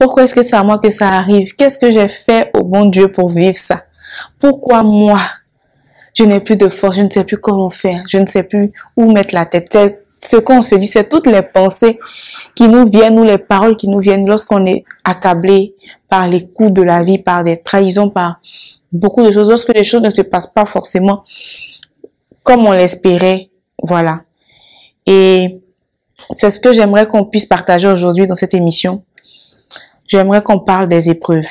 Pourquoi est-ce que c'est à moi que ça arrive? Qu'est-ce que j'ai fait au bon Dieu pour vivre ça? Pourquoi moi Je n'ai plus de force, je ne sais plus comment faire, je ne sais plus où mettre la tête? Ce qu'on se dit, c'est toutes les pensées qui nous viennent ou les paroles qui nous viennent lorsqu'on est accablé par les coups de la vie, par des trahisons, par beaucoup de choses, lorsque les choses ne se passent pas forcément comme on l'espérait. Voilà. Et c'est ce que j'aimerais qu'on puisse partager aujourd'hui dans cette émission. J'aimerais qu'on parle des épreuves.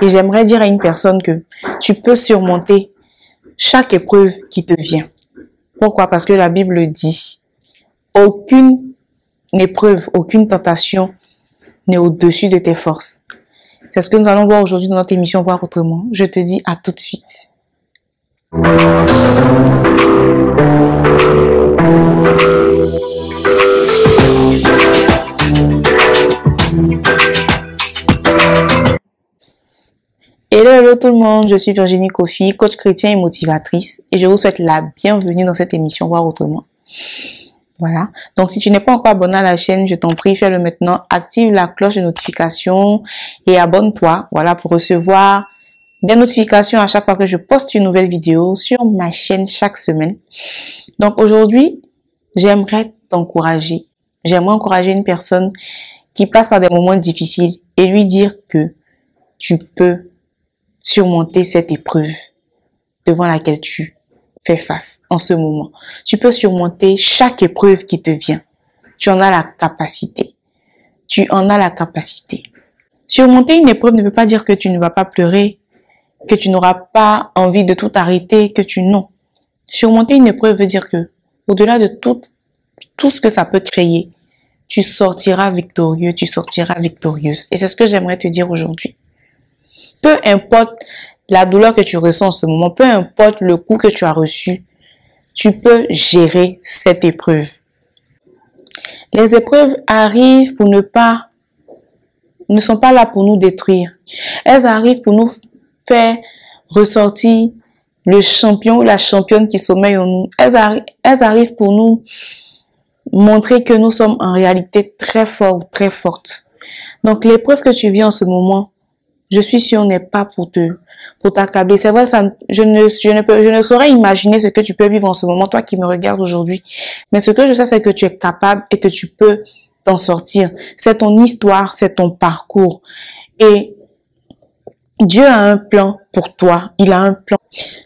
Et j'aimerais dire à une personne que tu peux surmonter chaque épreuve qui te vient. Pourquoi? Parce que la Bible dit, aucune épreuve, aucune tentation n'est au-dessus de tes forces. C'est ce que nous allons voir aujourd'hui dans notre émission Voir autrement. Je te dis à tout de suite. Hello tout le monde, je suis Virginie Kofi, coach chrétien et motivatrice et je vous souhaite la bienvenue dans cette émission Voir autrement. Voilà. Donc, si tu n'es pas encore abonné à la chaîne, je t'en prie, fais-le maintenant. Active la cloche de notification et abonne-toi. Voilà, pour recevoir des notifications à chaque fois que je poste une nouvelle vidéo sur ma chaîne chaque semaine. Donc, aujourd'hui, j'aimerais t'encourager. J'aimerais encourager une personne qui passe par des moments difficiles et lui dire que tu peux surmonter cette épreuve devant laquelle tu fais face en ce moment. Tu peux surmonter chaque épreuve qui te vient. Tu en as la capacité. Tu en as la capacité. Surmonter une épreuve ne veut pas dire que tu ne vas pas pleurer, que tu n'auras pas envie de tout arrêter, que tu non. Surmonter une épreuve veut dire que, au-delà de tout, tout ce que ça peut créer, tu sortiras victorieux, tu sortiras victorieuse. Et c'est ce que j'aimerais te dire aujourd'hui. Peu importe la douleur que tu ressens en ce moment, peu importe le coup que tu as reçu, tu peux gérer cette épreuve. Les épreuves arrivent pour ne pas, ne sont pas là pour nous détruire. Elles arrivent pour nous faire ressortir le champion ou la championne qui sommeille en nous. Elles, arrivent pour nous montrer que nous sommes en réalité très forts ou très fortes. Donc l'épreuve que tu vis en ce moment, je suis sûre n'est pas pour te pour t'accabler. C'est vrai, ça, je ne, je ne peux, je ne saurais imaginer ce que tu peux vivre en ce moment, toi qui me regardes aujourd'hui. Mais ce que je sais, c'est que tu es capable et que tu peux t'en sortir. C'est ton histoire, c'est ton parcours. Et Dieu a un plan pour toi. Il a un plan.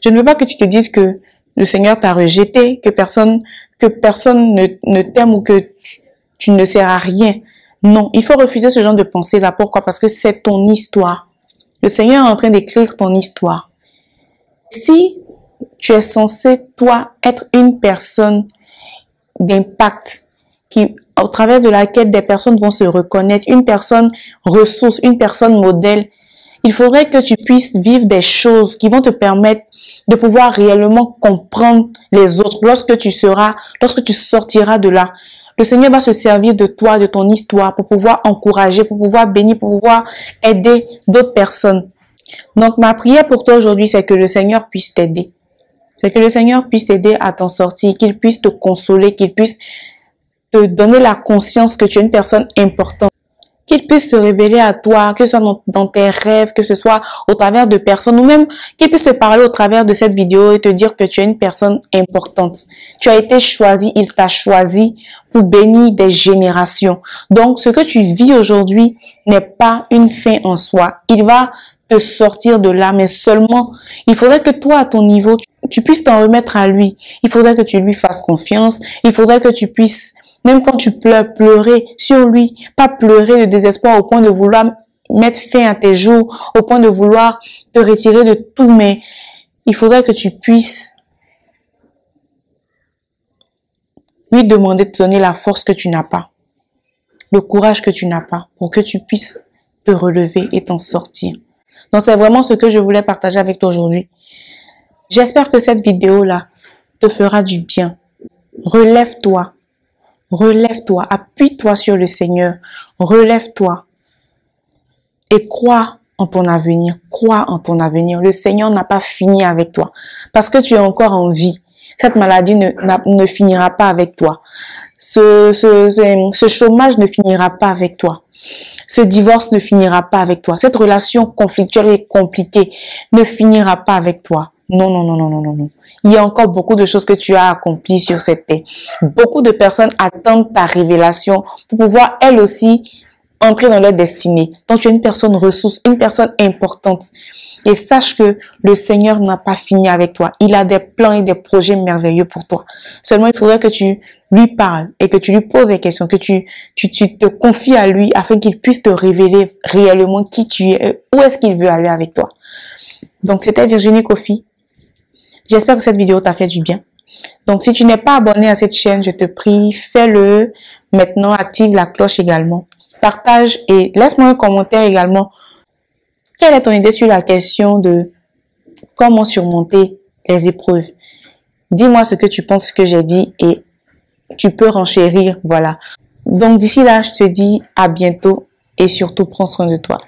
Je ne veux pas que tu te dises que le Seigneur t'a rejeté, que personne, que personne ne, ne t'aime ou que tu ne sers à rien. Non, il faut refuser ce genre de pensée là. Pourquoi? Parce que c'est ton histoire. Le Seigneur est en train d'écrire ton histoire. Si tu es censé, toi, être une personne d'impact, qui, au travers de laquelle des personnes vont se reconnaître, une personne ressource, une personne modèle, il faudrait que tu puisses vivre des choses qui vont te permettre de pouvoir réellement comprendre les autres lorsque tu seras, lorsque tu sortiras de là. Le Seigneur va se servir de toi, de ton histoire, pour pouvoir encourager, pour pouvoir bénir, pour pouvoir aider d'autres personnes. Donc, ma prière pour toi aujourd'hui, c'est que le Seigneur puisse t'aider. C'est que le Seigneur puisse t'aider à t'en sortir, qu'il puisse te consoler, qu'il puisse te donner la conscience que tu es une personne importante qu'il puisse se révéler à toi, que ce soit dans, tes rêves, que ce soit au travers de personnes, ou même qu'il puisse te parler au travers de cette vidéo et te dire que tu es une personne importante. Tu as été choisi, il t'a choisi pour bénir des générations. Donc, ce que tu vis aujourd'hui n'est pas une fin en soi. Il va te sortir de là, mais seulement, il faudrait que toi, à ton niveau, tu puisses t'en remettre à lui. Il faudrait que tu lui fasses confiance. Il faudrait que tu puisses même quand tu pleures, pleurer sur lui, pas pleurer de désespoir au point de vouloir mettre fin à tes jours, au point de vouloir te retirer de tout, mais il faudrait que tu puisses lui demander de te donner la force que tu n'as pas, le courage que tu n'as pas, pour que tu puisses te relever et t'en sortir. Donc c'est vraiment ce que je voulais partager avec toi aujourd'hui. J'espère que cette vidéo-là te fera du bien. Relève-toi, Relève-toi, appuie-toi sur le Seigneur, relève-toi et crois en ton avenir, crois en ton avenir. Le Seigneur n'a pas fini avec toi parce que tu es encore en vie, Cette maladie ne, finira pas avec toi. Ce, ce, ce chômage ne finira pas avec toi. Ce divorce ne finira pas avec toi. Cette relation conflictuelle et compliquée ne finira pas avec toi. Non, non, non, non, non, non, non. Il y a encore beaucoup de choses que tu as accomplies sur cette terre. Beaucoup de personnes attendent ta révélation pour pouvoir elles aussi entrer dans leur destinée. Donc tu es une personne ressource, une personne importante. Et sache que le Seigneur n'a pas fini avec toi. Il a des plans et des projets merveilleux pour toi. Seulement, il faudrait que tu lui parles et que tu lui poses des questions, que tu, tu, tu te confies à lui afin qu'il puisse te révéler réellement qui tu es, où est-ce qu'il veut aller avec toi. Donc, c'était Virginie Kofi. J'espère que cette vidéo t'a fait du bien. Donc, si tu n'es pas abonné à cette chaîne, je te prie, fais-le. Maintenant, active la cloche également. Partage et laisse-moi un commentaire également quelle est ton idée sur la question de comment surmonter les épreuves? Dis-moi ce que tu penses que j'ai dit et tu peux renchérir, voilà. Donc d'ici là, je te dis à bientôt et surtout prends soin de toi.